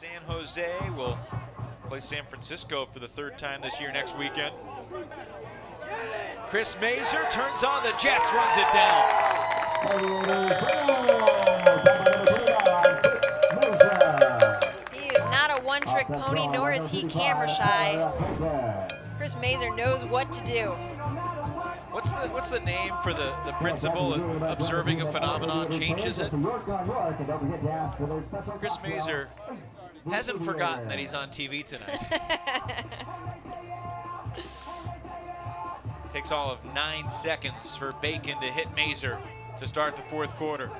San Jose will play San Francisco for the third time this year next weekend. Chris Mazur turns on the Jets, runs it down. He is not a one-trick pony, nor is he camera shy. Chris Mazur knows what to do. What's the what's the name for the the principle of observing a phenomenon changes it? Chris Mazur hasn't forgotten that he's on TV tonight. Takes all of nine seconds for Bacon to hit Mazur to start the fourth quarter.